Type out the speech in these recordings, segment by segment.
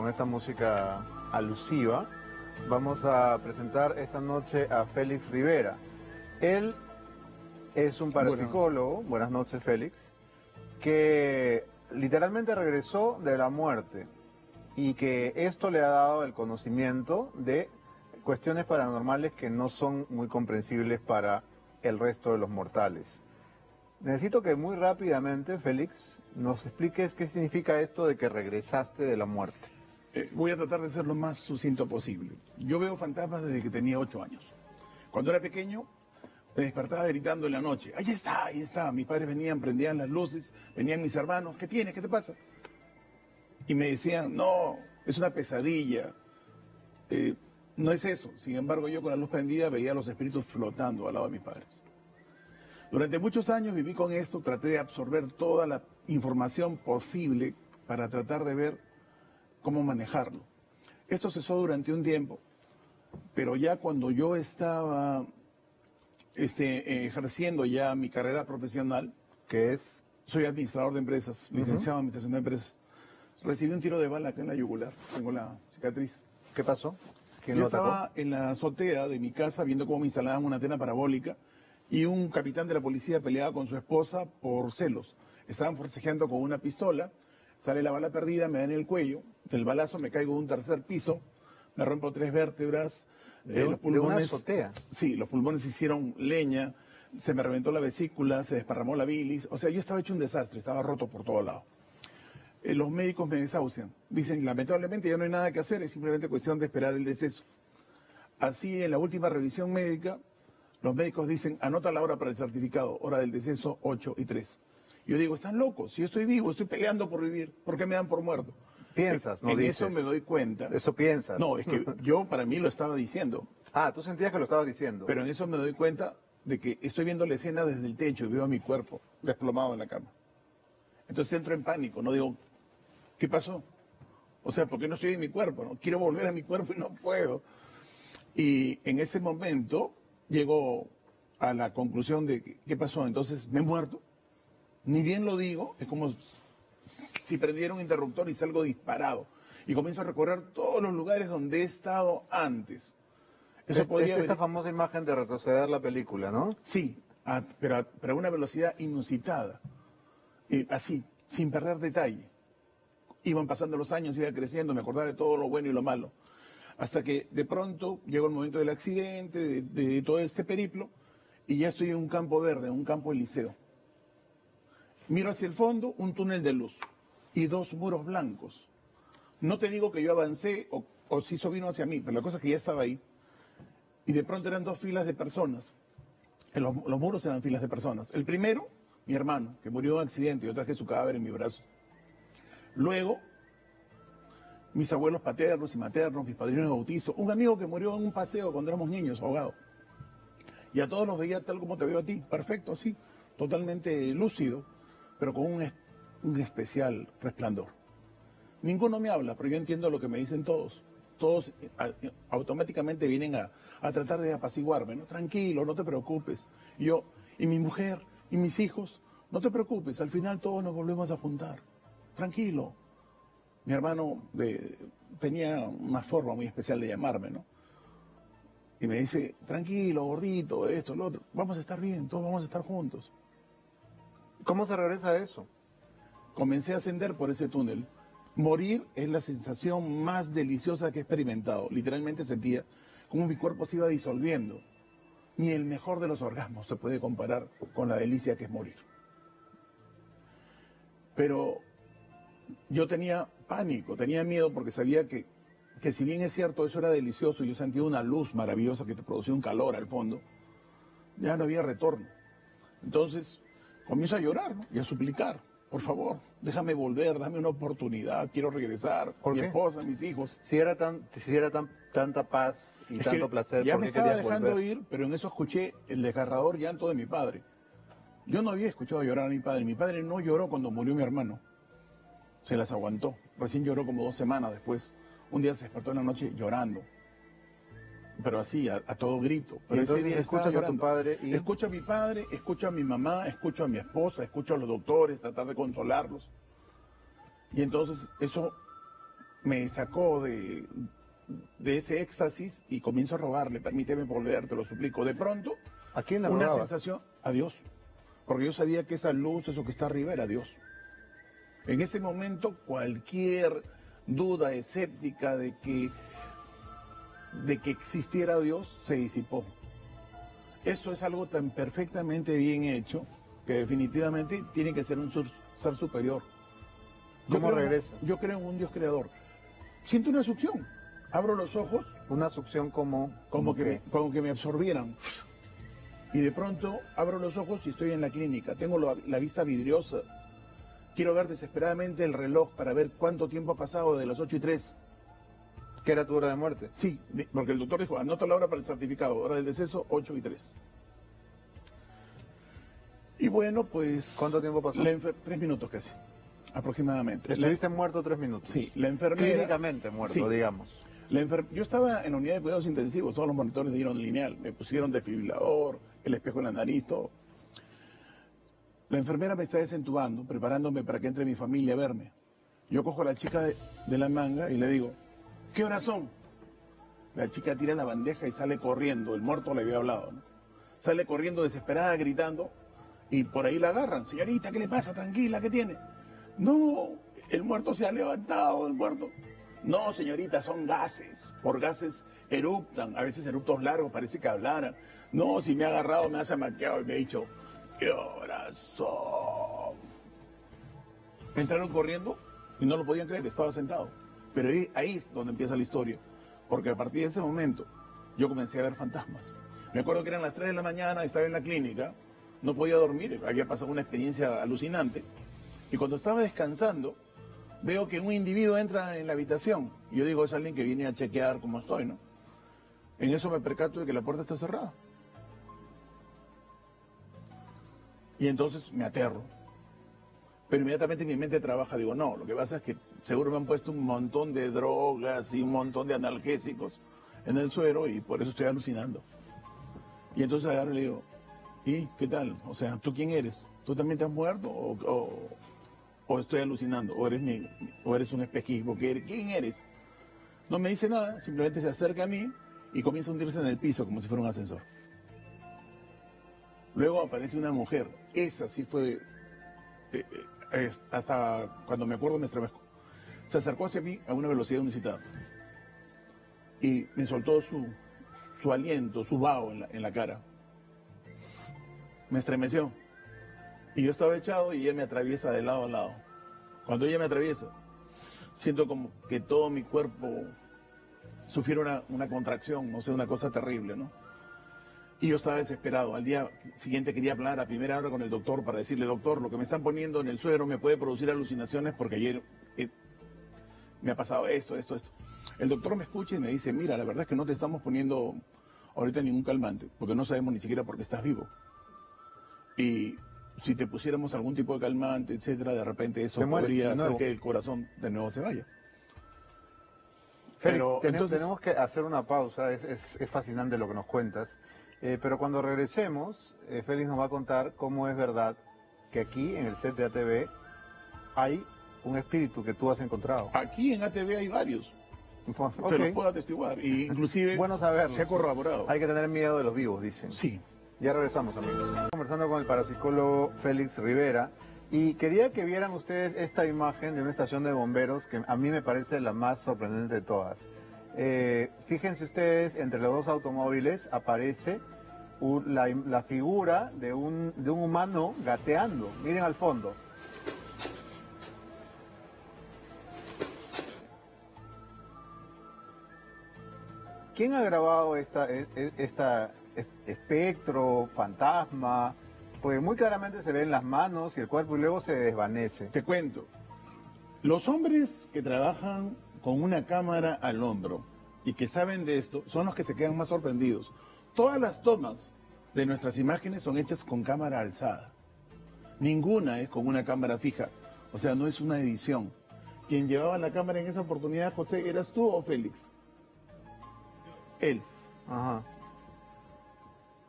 Con esta música alusiva vamos a presentar esta noche a Félix Rivera. Él es un parapsicólogo, buenas noches Félix, que literalmente regresó de la muerte y que esto le ha dado el conocimiento de cuestiones paranormales que no son muy comprensibles para el resto de los mortales. Necesito que muy rápidamente, Félix, nos expliques qué significa esto de que regresaste de la muerte. Eh, voy a tratar de ser lo más sucinto posible. Yo veo fantasmas desde que tenía ocho años. Cuando era pequeño, me despertaba gritando en la noche. Ahí está, ahí está. Mis padres venían, prendían las luces, venían mis hermanos. ¿Qué tienes? ¿Qué te pasa? Y me decían, no, es una pesadilla. Eh, no es eso. Sin embargo, yo con la luz prendida veía a los espíritus flotando al lado de mis padres. Durante muchos años viví con esto, traté de absorber toda la información posible para tratar de ver cómo manejarlo. Esto cesó durante un tiempo, pero ya cuando yo estaba este, ejerciendo ya mi carrera profesional, que es, soy administrador de empresas, licenciado en administración de empresas, recibí un tiro de bala acá en la yugular, tengo la cicatriz. ¿Qué pasó? Yo estaba en la azotea de mi casa viendo cómo me instalaban una antena parabólica y un capitán de la policía peleaba con su esposa por celos. Estaban forcejeando con una pistola, sale la bala perdida, me da en el cuello, del balazo me caigo de un tercer piso, me rompo tres vértebras, eh, los pulmones, azotea. Sí, los pulmones hicieron leña, se me reventó la vesícula, se desparramó la bilis, o sea, yo estaba hecho un desastre, estaba roto por todos lados. Eh, los médicos me desahucian. Dicen, lamentablemente ya no hay nada que hacer, es simplemente cuestión de esperar el deceso. Así, en la última revisión médica, los médicos dicen, anota la hora para el certificado, hora del deceso 8 y 3. Yo digo, están locos, si yo estoy vivo, estoy peleando por vivir, ¿por qué me dan por muerto? Piensas, no en dices. eso me doy cuenta. Eso piensas. No, es que yo para mí lo estaba diciendo. Ah, tú sentías que lo estabas diciendo. Pero en eso me doy cuenta de que estoy viendo la escena desde el techo y veo a mi cuerpo desplomado en la cama. Entonces entro en pánico, no digo, ¿qué pasó? O sea, ¿por qué no estoy en mi cuerpo? No quiero volver a mi cuerpo y no puedo. Y en ese momento llego a la conclusión de qué pasó. Entonces, ¿me he muerto? Ni bien lo digo, es como si prendiera un interruptor y salgo disparado. Y comienzo a recorrer todos los lugares donde he estado antes. Eso podría esta famosa imagen de retroceder la película, ¿no? Sí, pero, a, una velocidad inusitada. Así, sin perder detalle. Iban pasando los años, iba creciendo, me acordaba de todo lo bueno y lo malo. Hasta que de pronto llegó el momento del accidente, de, todo este periplo, y ya estoy en un campo verde, un campo liceo. Miro hacia el fondo un túnel de luz y dos muros blancos. No te digo que yo avancé o, si eso vino hacia mí, pero la cosa es que ya estaba ahí. Y de pronto eran dos filas de personas. Los, los muros eran filas de personas. El primero, mi hermano, que murió en un accidente, yo traje su cadáver en mi brazo. Luego, mis abuelos paternos y maternos, mis padrinos de bautizo, un amigo que murió en un paseo cuando éramos niños, ahogado. Y a todos los veía tal como te veo a ti, perfecto, así, totalmente lúcido, pero con un, especial resplandor. Ninguno me habla, pero yo entiendo lo que me dicen todos. Todos automáticamente vienen a, a tratar de apaciguarme, ¿no? Tranquilo, no te preocupes. Y yo, y mi mujer, y mis hijos, no te preocupes, al final todos nos volvemos a juntar. Tranquilo, mi hermano tenía una forma muy especial de llamarme, ¿no? Y me dice, tranquilo, gordito, esto, lo otro, vamos a estar bien, todos vamos a estar juntos. ¿Cómo se regresa a eso? Comencé a ascender por ese túnel. Morir es la sensación más deliciosa que he experimentado. Literalmente sentía como mi cuerpo se iba disolviendo. Ni el mejor de los orgasmos se puede comparar con la delicia que es morir. Pero yo tenía pánico, tenía miedo porque sabía que, que si bien es cierto, eso era delicioso, yo sentía una luz maravillosa que te producía un calor al fondo, ya no había retorno. Entonces comienzo a llorar y a suplicar, por favor, déjame volver, dame una oportunidad, quiero regresar, con mi esposa, mis hijos. Si era tan, si era tan, tanta paz y tanto placer, ya me estaba dejando ir, pero en eso escuché el desgarrador llanto de mi padre. Yo no había escuchado llorar a mi padre, mi padre no lloró cuando murió mi hermano se las aguantó. Recién lloró como dos semanas después. Un día se despertó en la noche llorando. Pero así, a, todo grito. Pero ese día escuchas a tu padre y... Escucho a mi padre, escucho a mi mamá, escucho a mi esposa, escucho a los doctores, tratar de consolarlos. Y entonces eso me sacó de, de ese éxtasis y comienzo a robarle. Permíteme volver, te lo suplico. De pronto, ¿A quién una robabas? sensación a Dios. Porque yo sabía que esa luz, eso que está arriba, era Dios. En ese momento, cualquier duda escéptica de que, de que existiera Dios se disipó. Esto es algo tan perfectamente bien hecho que definitivamente tiene que ser un sur- ser superior. Yo ¿Cómo creo- regresas? Yo creo en un Dios creador. Siento una succión. Abro los ojos Una succión como... como que, que- me, como que me absorbieran. Y de pronto abro los ojos y estoy en la clínica. Tengo la, la vista vidriosa. Quiero ver desesperadamente el reloj para ver cuánto tiempo ha pasado de las 8 y 3. ¿Qué era tu hora de muerte? Sí, porque el doctor dijo, anota la hora para el certificado. Hora del deceso, 8 y 3. Y bueno, pues... ¿Cuánto tiempo pasó? la tres minutos casi, aproximadamente. La- Estuviste muerto tres minutos. sí, la enfermera... Clínicamente muerto, Sí. digamos. La enfer- Yo estaba en la unidad de cuidados intensivos, todos los monitores dieron lineal, me pusieron desfibrilador, el espejo en la nariz, todo. La enfermera me está desentubando, preparándome para que entre mi familia a verme. Yo cojo a la chica de, de la manga y le digo, ¿qué horas son? La chica tira la bandeja y sale corriendo, el muerto le había hablado. ¿no? Sale corriendo desesperada, gritando, y por ahí la agarran. Señorita, ¿qué le pasa? Tranquila, ¿qué tiene? No, el muerto se ha levantado, el muerto. No, señorita, son gases. Por gases eruptan, a veces eruptos largos, parece que hablaran. No, si me ha agarrado, me ha zamaqueado y me ha dicho, ¿qué horas son? Entraron corriendo y no lo podían creer, estaba sentado. Pero ahí, es donde empieza la historia. Porque a partir de ese momento yo comencé a ver fantasmas. Me acuerdo que eran las 3 de la mañana, estaba en la clínica, no podía dormir, había pasado una experiencia alucinante. Y cuando estaba descansando, veo que un individuo entra en la habitación. Y yo digo, es alguien que viene a chequear cómo estoy, ¿no? En eso me percato de que la puerta está cerrada. Y entonces me aterro. Pero inmediatamente mi mente trabaja, digo, no, lo que pasa es que seguro me han puesto un montón de drogas y un montón de analgésicos en el suero y por eso estoy alucinando. Y entonces agarro y le digo, ¿y qué tal? O sea, ¿tú quién eres? ¿Tú también te has muerto o, o- estoy alucinando? ¿O eres, mi, o eres un espejismo? ¿Quién eres? No me dice nada, simplemente se acerca a mí y comienza a hundirse en el piso como si fuera un ascensor. Luego aparece una mujer. Esa sí fue eh, eh, es- hasta cuando me acuerdo me estremezco. Se acercó hacia mí a una velocidad inusitada y me soltó su, su aliento, su vaho en la, en la cara. Me estremeció. Y yo estaba echado y ella me atraviesa de lado a lado. Cuando ella me atraviesa, siento como que todo mi cuerpo sufriera una, una contracción, no sé, una cosa terrible, ¿no? Y yo estaba desesperado. Al día siguiente quería hablar a primera hora con el doctor para decirle, doctor, lo que me están poniendo en el suero me puede producir alucinaciones porque ayer eh, me ha pasado esto, esto, esto. El doctor me escucha y me dice, mira, la verdad es que no te estamos poniendo ahorita ningún calmante, porque no sabemos ni siquiera por qué estás vivo. Y si te pusiéramos algún tipo de calmante, etcétera, de repente eso mueres podría hacer que el corazón de nuevo se vaya. Félix, Pero, tenemos, entonces- tenemos que hacer una pausa, es, es- es fascinante lo que nos cuentas, Eh, pero cuando regresemos, eh, Félix nos va a contar cómo es verdad que aquí en el set de ATV hay un espíritu que tú has encontrado. Aquí en ATV hay varios, Ok. te los puedo atestiguar, y inclusive Bueno saberlo. se ha corroborado. Hay que tener miedo de los vivos, dicen. Sí, Ya regresamos, amigos. Estamos Conversando con el parapsicólogo Félix Rivera y quería que vieran ustedes esta imagen de una estación de bomberos que a mí me parece la más sorprendente de todas. Eh, fíjense ustedes, entre los dos automóviles aparece la, figura de un, de un humano gateando. Miren al fondo. ¿Quién ha grabado esta, e- e- esta es- espectro, fantasma? Porque muy claramente se ven las manos y el cuerpo y luego se desvanece. te cuento. Los hombres que trabajan con una cámara al hombro y que saben de esto son los que se quedan más sorprendidos. Todas las tomas de nuestras imágenes son hechas con cámara alzada. Ninguna es con una cámara fija. O sea, no es una edición. Quien llevaba la cámara en esa oportunidad, José, ¿eras tú o Félix? Él. Ajá.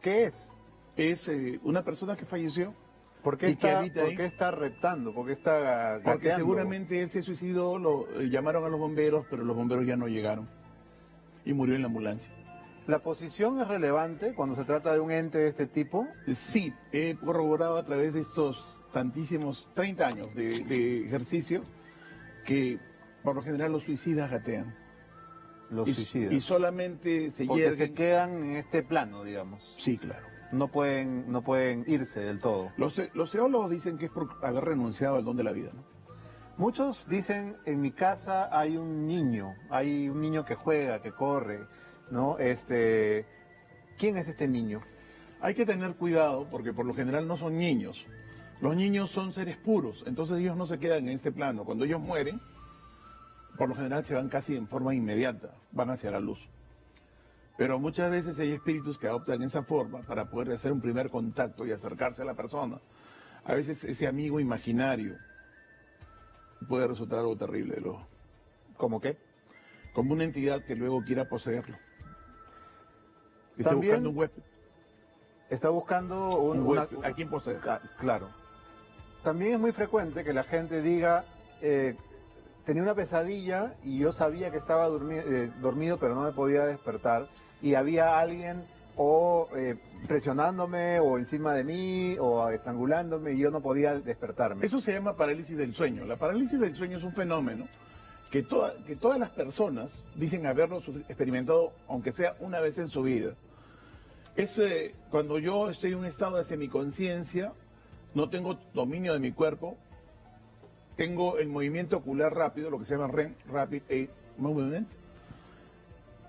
¿Qué es? Es eh, una persona que falleció ¿Por qué, está, ¿por qué está reptando? ¿Por qué está Porque gateando? seguramente él se suicidó, lo eh, llamaron a los bomberos, pero los bomberos ya no llegaron. Y murió en la ambulancia. ¿La posición es relevante cuando se trata de un ente de este tipo? Eh, Sí, he corroborado a través de estos tantísimos 30 años de, de ejercicio que por lo general los suicidas gatean. Los y, suicidas. y solamente se Porque se quedan en este plano, digamos. Sí, claro. No pueden, no pueden irse del todo. Los, los teólogos dicen que es por haber renunciado al don de la vida. ¿no? Muchos dicen, en mi casa hay un niño, hay un niño que juega, que corre, ¿no? Este, ¿quién es este niño? Hay que tener cuidado porque por lo general no son niños. Los niños son seres puros, entonces ellos no se quedan en este plano. Cuando ellos mueren, por lo general se van casi en forma inmediata, van hacia la luz. Pero muchas veces hay espíritus que adoptan esa forma para poder hacer un primer contacto y acercarse a la persona. A veces ese amigo imaginario puede resultar algo terrible, luego. ¿Cómo qué? como una entidad que luego quiera poseerlo. Está También- buscando un huésped, Está buscando un, un una- huésped a quien poseer. Claro. También es muy frecuente que la gente diga, eh, tenía una pesadilla y yo sabía que estaba eh, dormido pero no me podía despertar y había alguien o eh, presionándome o encima de mí o estrangulándome y yo no podía despertarme. Eso se llama parálisis del sueño. La parálisis del sueño es un fenómeno que, toda- que todas las personas dicen haberlo experimentado, aunque sea una vez en su vida. Es eh, cuando yo estoy en un estado de semiconciencia, no tengo dominio de mi cuerpo, tengo el movimiento ocular rápido, lo que se llama REM, Rapid Eye Movement,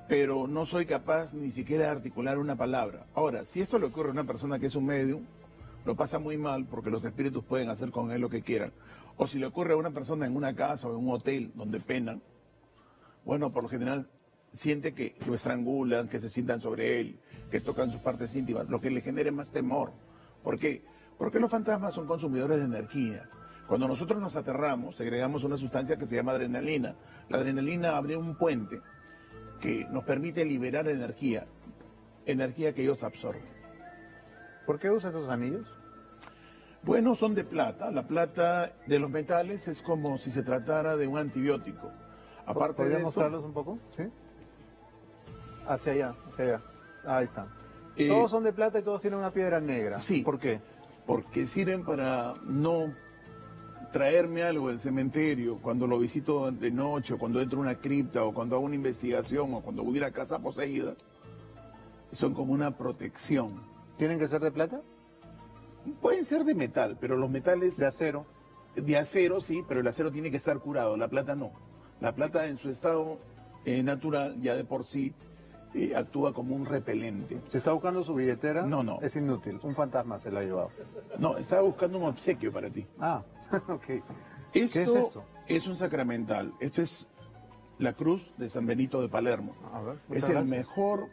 pero no soy capaz ni siquiera de articular una palabra. Ahora, si esto le ocurre a una persona que es un medium, lo pasa muy mal porque los espíritus pueden hacer con él lo que quieran. O si le ocurre a una persona en una casa o en un hotel donde penan, bueno, por lo general siente que lo estrangulan, que se sientan sobre él, que tocan sus partes íntimas, lo que le genere más temor. ¿Por qué? Porque los fantasmas son consumidores de energía. Cuando nosotros nos aterramos, segregamos una sustancia que se llama adrenalina. La adrenalina abre un puente que nos permite liberar energía, energía que ellos absorben. ¿Por qué usa esos anillos? Bueno, son de plata. La plata de los metales es como si se tratara de un antibiótico. Aparte de ¿Podrías eso, mostrarlos un poco? Sí. Hacia allá, hacia allá. Ahí están. Eh, todos son de plata y todos tienen una piedra negra. Sí. ¿Por qué? porque sirven para no traerme algo del cementerio cuando lo visito de noche, o cuando entro a una cripta, o cuando hago una investigación, o cuando voy a ir a casa poseída. Son como una protección. ¿Tienen que ser de plata? Pueden ser de metal, pero los metales De acero. de acero sí, pero el acero tiene que estar curado, la plata no. La plata en su estado eh, natural ya de por sí eh, actúa como un repelente. Si está buscando su billetera, No, no. es inútil. Un fantasma se la ha llevado. No, estaba buscando un obsequio para ti. Ah, ok. Esto ¿Qué es eso? es un sacramental. Esto es la cruz de San Benito de Palermo. A ver, Es el gracias. mejor,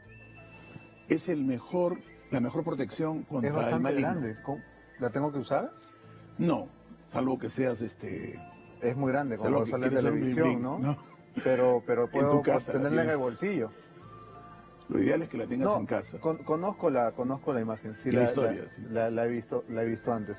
es el mejor, la mejor protección Es contra el bastante maligno. grande. ¿Cómo? ¿La tengo que usar? No, salvo que seas este. Es muy grande, como sale en un televisión, bling ¿no? bling, Pero, pero puedo tu casa la tenerla en el bolsillo. Lo ideal es que la tengas No, en casa. con- conozco la, conozco la imagen. Sí, la historia, sí. la- la he visto, la he visto antes.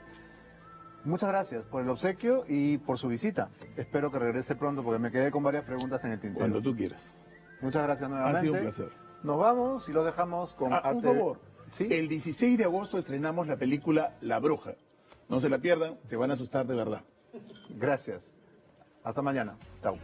Muchas gracias por el obsequio y por su visita. Espero que regrese pronto porque me quedé con varias preguntas en el tintero. Cuando tú quieras. Muchas gracias Ha nuevamente. sido un placer. Nos vamos y lo dejamos con Ah, un favor. Sí. El 16 de agosto estrenamos la película La Bruja. No se la pierdan, se van a asustar de verdad. Gracias. Hasta mañana. Chao.